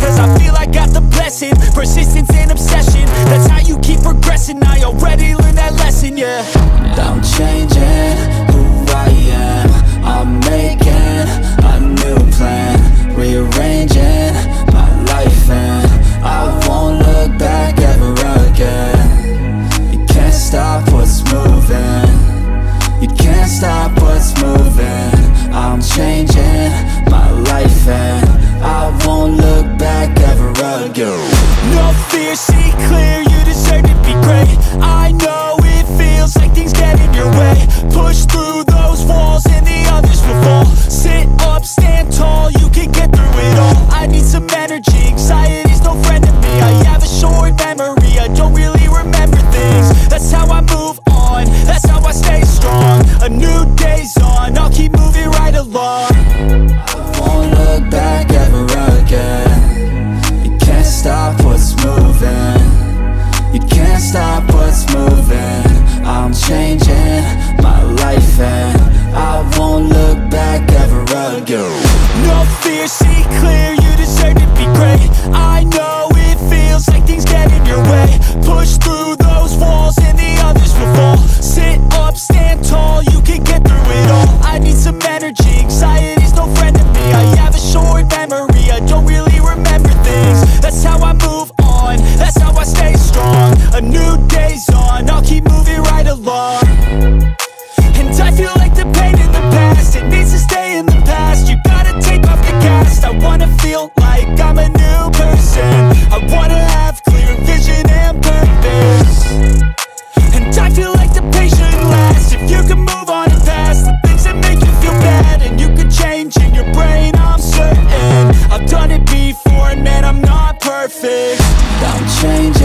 Cause I feel I got the blessing. Persistence and obsession, that's how you keep progressing. I already learned that lesson, yeah. I'm changing who I am. I'm making a new plan. Rearranging my life and I won't look back ever again. You can't stop what's moving. You can't stop what's moving. I'm changing right along won't look back ever again. You can't stop what's moving. You can't stop what's moving. I'm changing my life and I won't look back ever again. No fear, see clear, remember things. That's how I move on, that's how I stay strong. A new day's on, I'll keep moving right along perfect. I'm changing